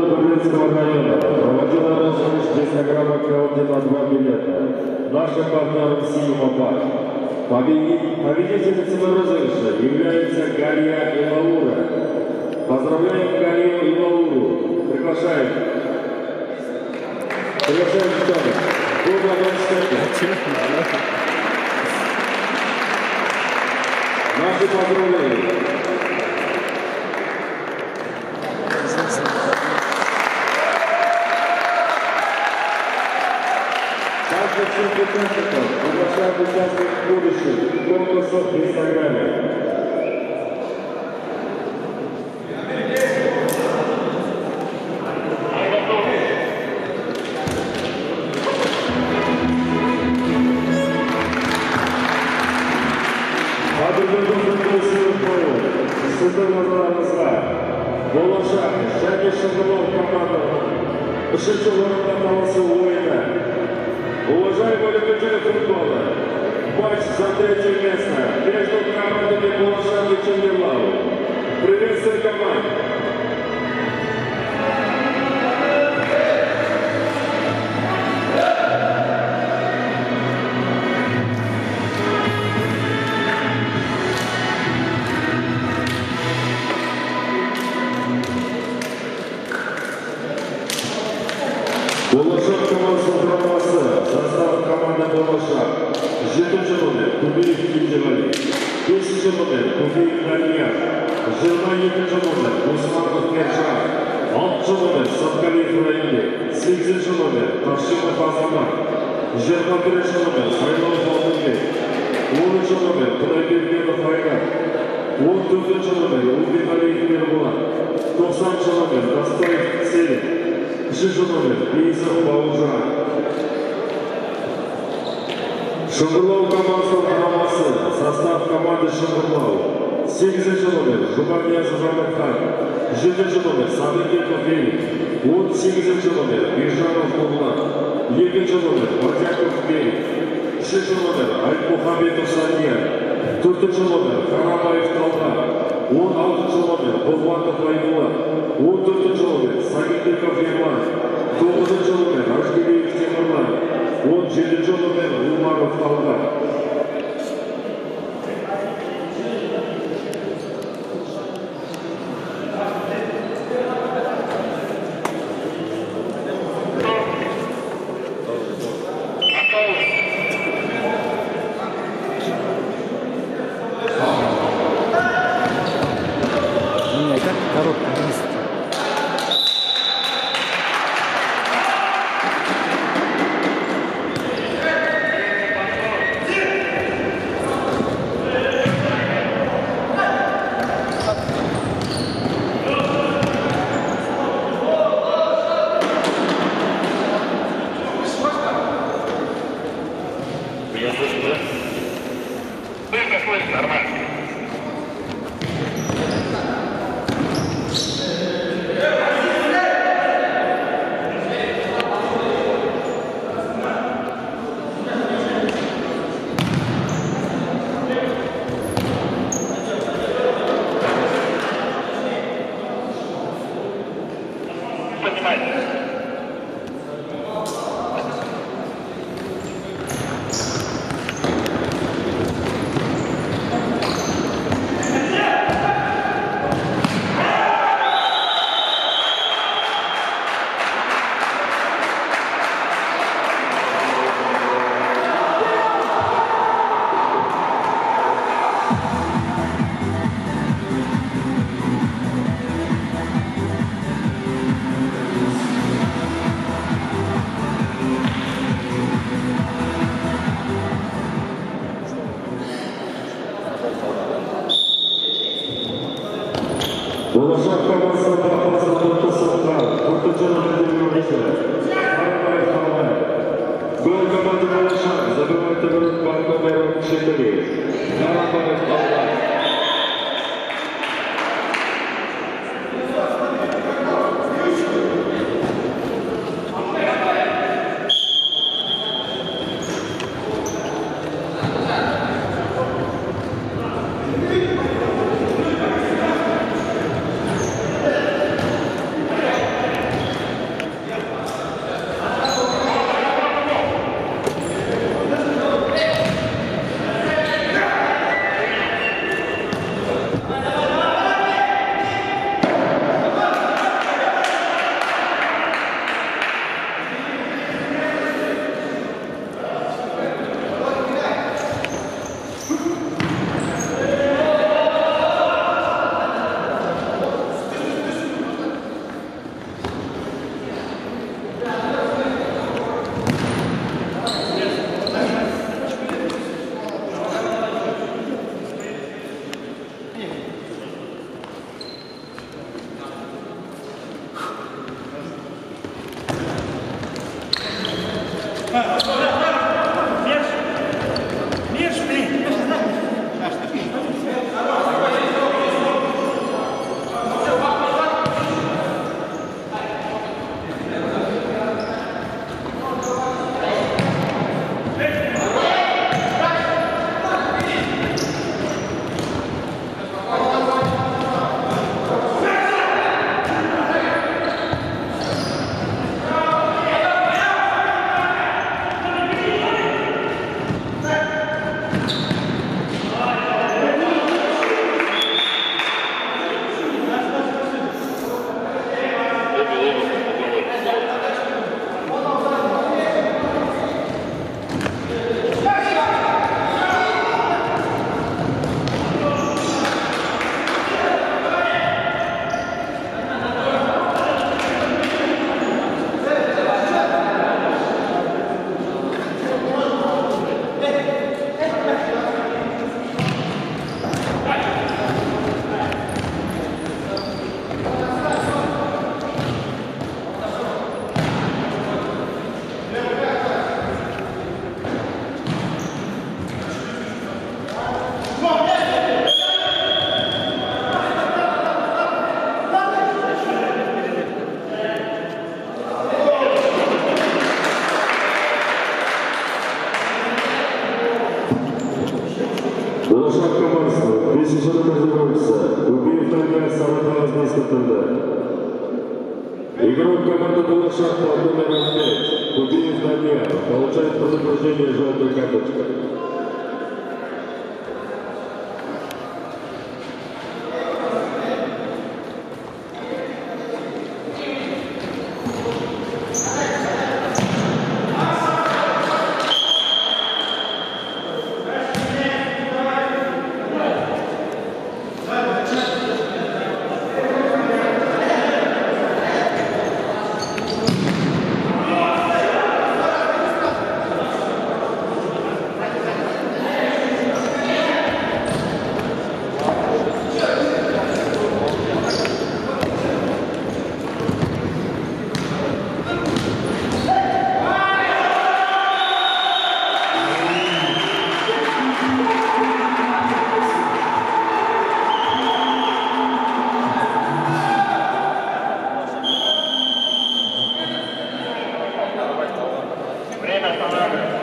Бурдинского района проводила розыгрыш десограммы КЛД на два билета. Нашим партнером Синема Баш. Победительницей розыгрыша является Галия Илаура. Поздравляем Галию Илауру. Приглашаем. Приглашаем девчонок. Клуба Наши поздравления. Также всем участникам приглашают участвовать в будущих конкурсах в Инстаграме. Қадірлі Денисов Бауыржан. Шымбырлау құрамасы состав команды Шыңғырлау. 8-ші номер Жұбаниязов Жамырхан, 7-ші номер Садыкетов Евгений, 18-ші номер Биржанов Нұрлан, 2-ші номер Мартяков Берик, 3-ші номер Айтмұхамбетов Садия, 4-ші номер Қарабаев Он 16 номер Бовлатов 14 номер Сагитеков Ерлан, Тоғызыншы номер Ажгелеев Темірлан. Он Умаров Талғат. бесінші номердің ойыншысы Кубиев Данияр сағатыңыз ескертілді. Игрок команды Болашақ под номером 5 Кубиев Данияр получает предупреждение желтой карточкой. palavra.